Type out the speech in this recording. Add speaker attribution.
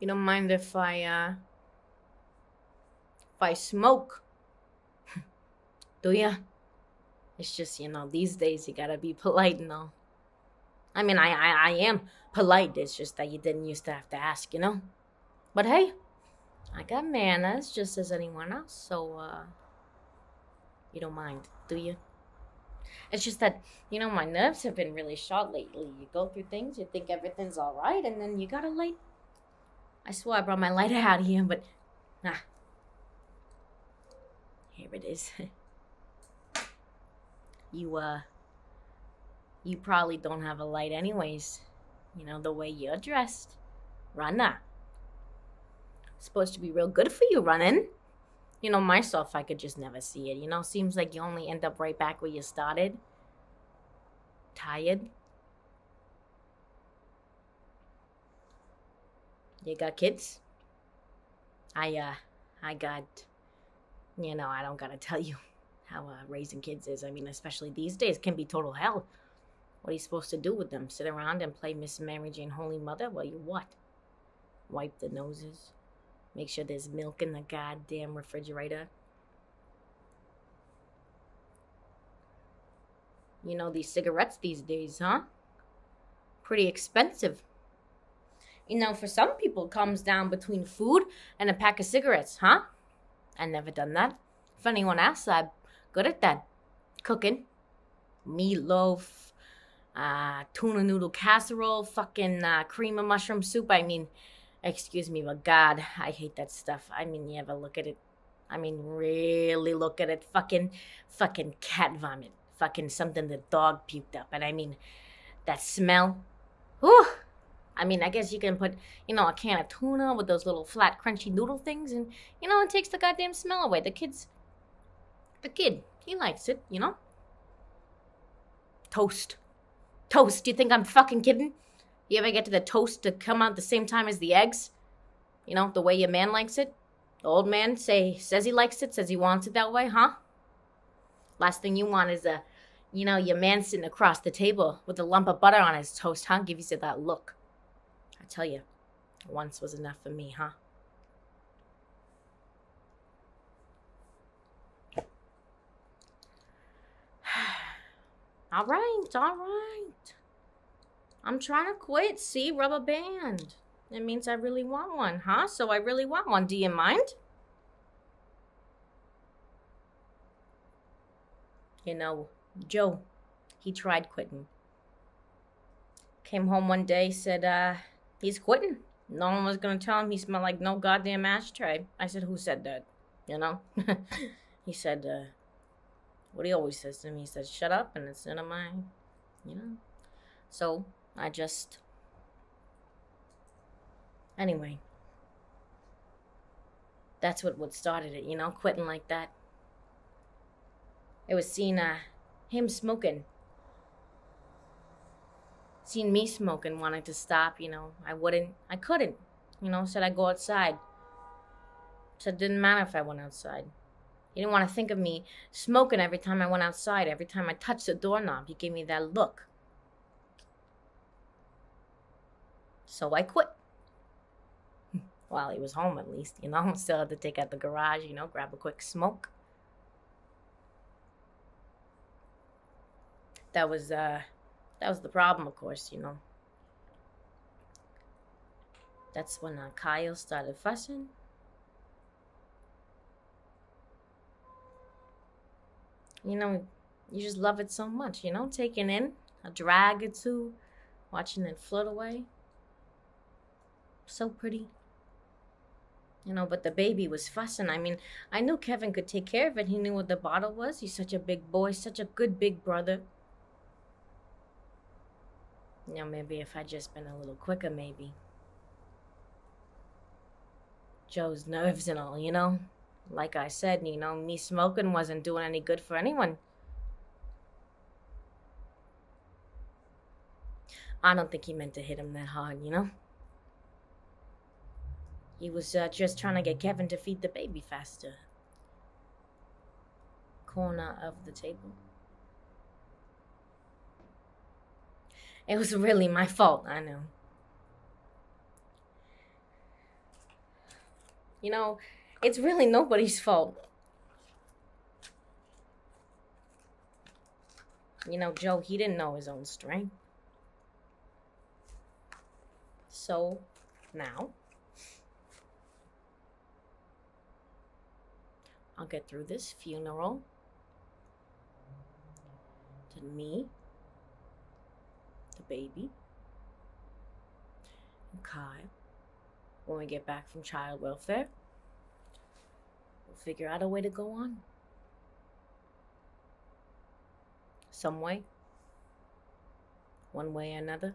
Speaker 1: You don't mind if I, uh, if I smoke, do ya? It's just, you know, these days you gotta be polite and all. I mean, I, I, I am polite. It's just that you didn't used to have to ask, you know? But hey, I got manners just as anyone else, so, uh, you don't mind, do you? It's just that, you know, my nerves have been really shot lately. You go through things, you think everything's alright, and then you got a light. I swear I brought my lighter out here, but, ah. Here it is. you, uh, you probably don't have a light anyways. You know, the way you're dressed. Runner. Supposed to be real good for you running. You know, myself, I could just never see it. You know, seems like you only end up right back where you started. Tired. You got kids? I, uh, I got, you know, I don't gotta tell you how uh, raising kids is. I mean, especially these days, can be total hell. What are you supposed to do with them? Sit around and play Miss Mary Jane Holy Mother? Well, you what? Wipe the noses? Make sure there's milk in the goddamn refrigerator? You know, these cigarettes these days, huh? Pretty expensive. You know, for some people, it comes down between food and a pack of cigarettes, huh? I never done that. If anyone asks, I'm good at that. Cooking. Meatloaf, uh, tuna noodle casserole, fucking uh, cream of mushroom soup. I mean, excuse me, but God, I hate that stuff. I mean, you ever look at it? I mean, really look at it. Fucking, fucking cat vomit. Fucking something the dog puked up. And I mean, that smell. Whew. I mean, I guess you can put, you know, a can of tuna with those little flat, crunchy noodle things, and, you know, it takes the goddamn smell away. The kid's. The kid, he likes it, you know? Toast. Toast. Do you think I'm fucking kidding? You ever get to the toast to come out the same time as the eggs? You know, the way your man likes it? The old man say says he likes it, says he wants it that way, huh? Last thing you want is a, you know, your man sitting across the table with a lump of butter on his toast, huh? Give you that look. I tell you, once was enough for me, huh? All right, all right. I'm trying to quit. See, rubber band. It means I really want one, huh? So I really want one. Do you mind? You know, Joe, he tried quitting. Came home one day, said, uh, he's quitting. No one was gonna tell him he smelled like no goddamn ashtray. I said, who said that? You know? he said, uh, what he always says to me. He says, shut up and it's none of my, you know? So I just. Anyway. That's what what started it, you know, quitting like that. It was seeing uh, him smoking. Seeing me smoking, wanting to stop, you know. I wouldn't. I couldn't. You know, said I'd go outside. Said it didn't matter if I went outside. He didn't want to think of me smoking every time I went outside, every time I touched the doorknob. He gave me that look. So I quit. While he was home, at least, you know. Still had to take out the garage, you know, grab a quick smoke. That was, uh, that was the problem, of course, you know. That's when uh, Kyle started fussing. You know, you just love it so much, you know, taking in a drag or two, watching it float away so pretty. You know, but the baby was fussing. I mean, I knew Kevin could take care of it. He knew what the bottle was. He's such a big boy, such a good big brother. You know, maybe if I'd just been a little quicker, maybe. Joe's nerves and all, you know? Like I said, you know, me smoking wasn't doing any good for anyone. I don't think he meant to hit him that hard, you know? He was uh, just trying to get Kevin to feed the baby faster. Corner of the table. It was really my fault, I know. You know, it's really nobody's fault. You know, Joe, he didn't know his own strength. So now, I'll get through this funeral. To me, the baby, and Kyle. When we get back from child welfare, we'll figure out a way to go on. Some way, one way or another.